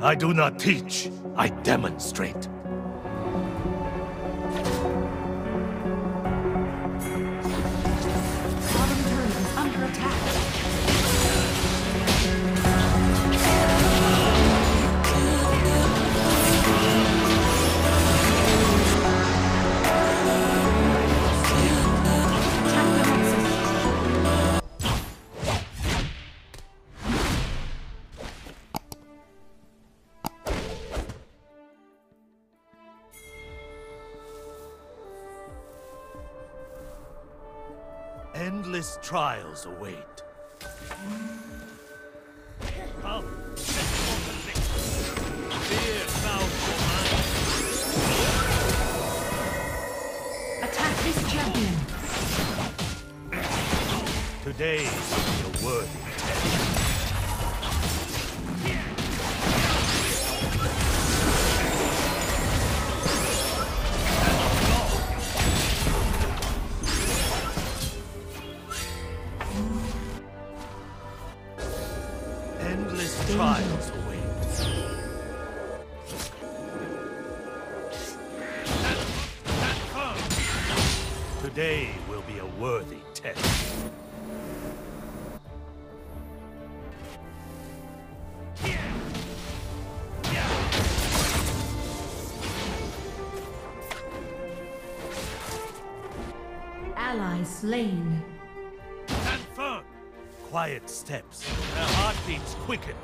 I do not teach, I demonstrate. Endless trials await. Come, Fear bound your Attack this champion. Today will be a worthy trials await. Today will be a worthy test. Ally slain. Stand firm. Quiet steps. Their heartbeats quicken.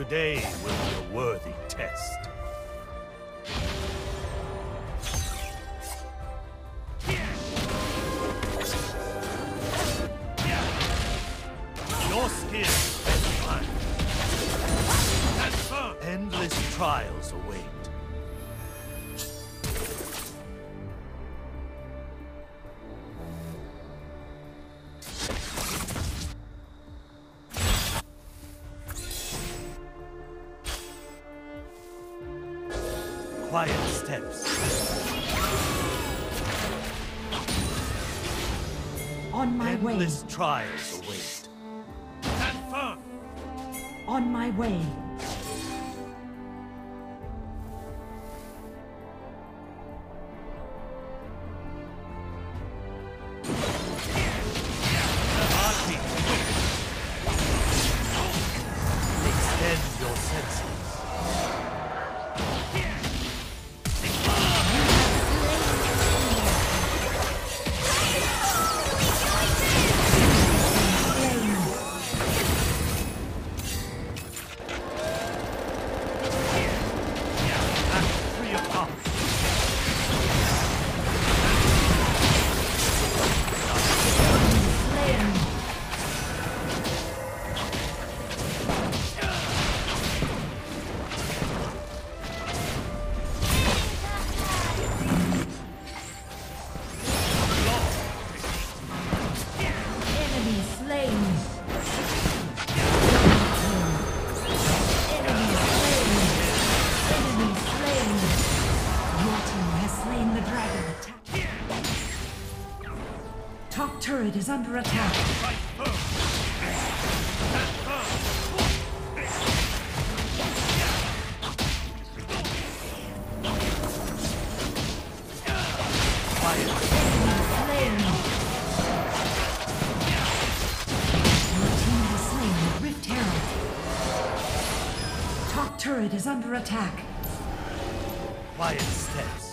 Today will be a worthy test. Your skill is. Endless trials await. Quiet steps. On my way. Endless trials await. Stand firm. On my way. Extend your senses. Turret is under attack. Turret is under attack. Quiet steps.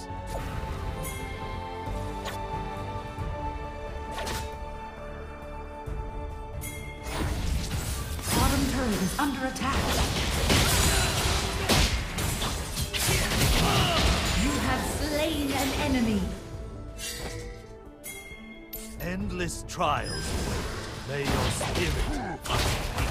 Enemy. Endless trials. May your spirit.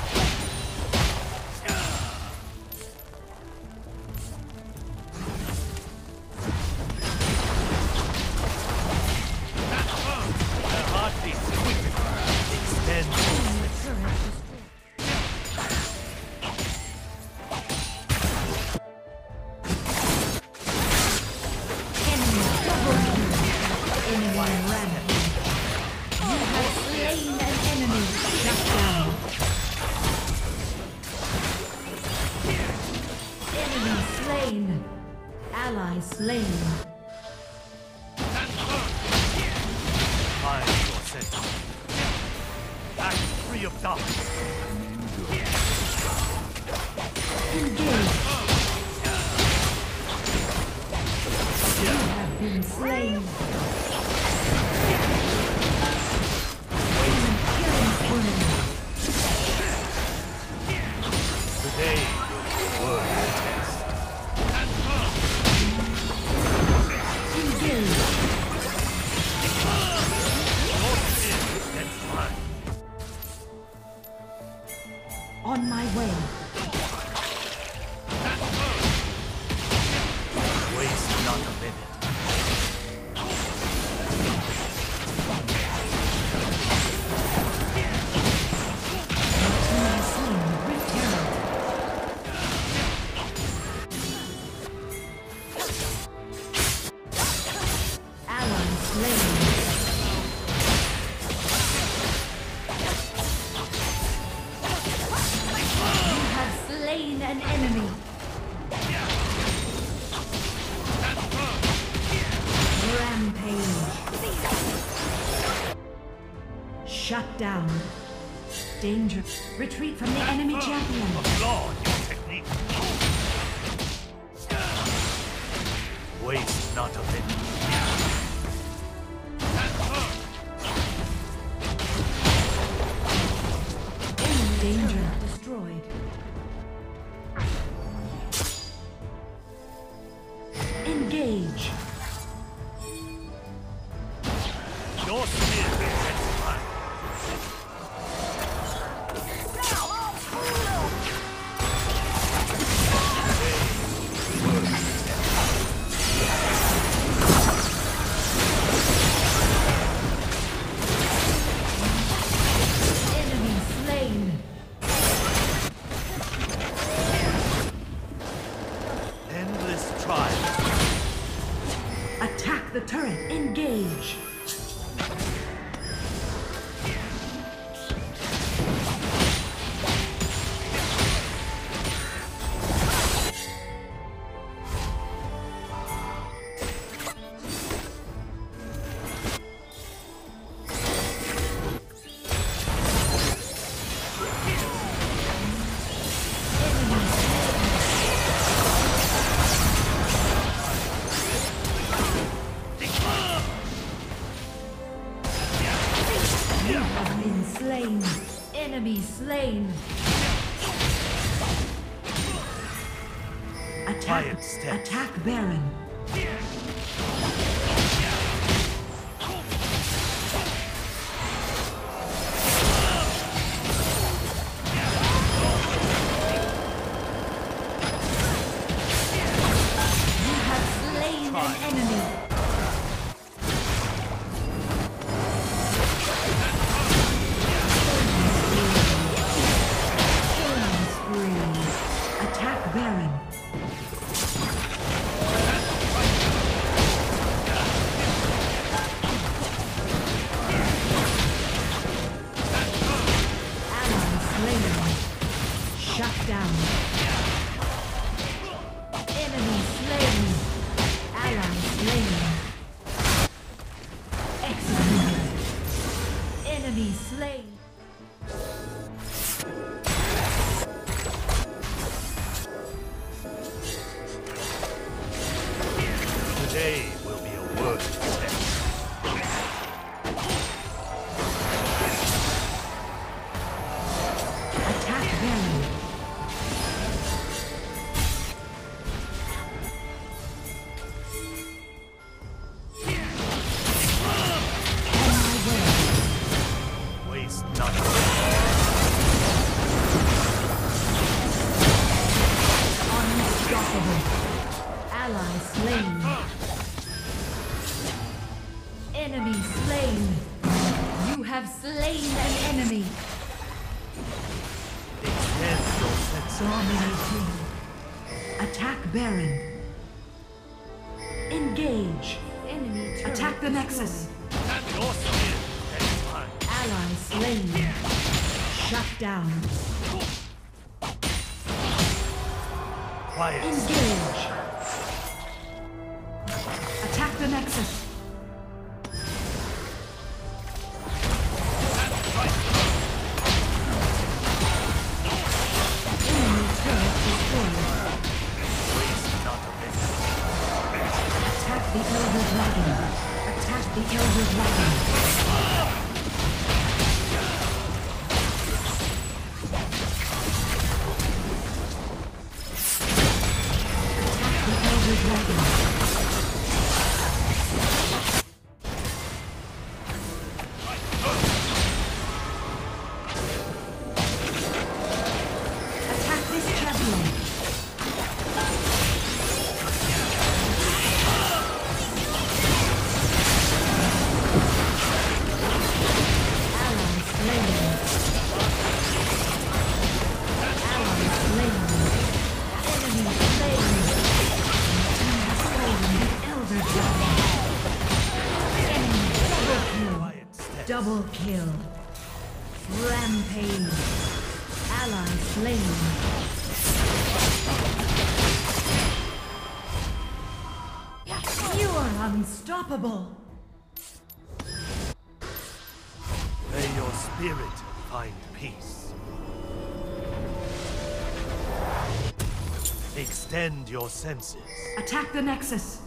Slain. Ally slain. Find your sense. Act free of doubt. Engage. You have been slain. Down. Danger. Retreat from the enemy champion. Applaud your technique. Waste not a minute. Enemy danger destroyed. Engage. Your skin the turret. Engage. Attack. Quiet steps. Attack Baron. Unstoppable. Ally slain. Enemy slain. You have slain an enemy. Dominating. Attack Baron. Engage. Enemy Attack the Nexus. mine. Ally slain. Shut down. Quiet. Engage. Attack the Nexus. Attack the Elder Dragon. Attack the Elder Dragon. Double kill. Rampage. Ally slain. You are unstoppable. May your spirit find peace. Extend your senses. Attack the Nexus.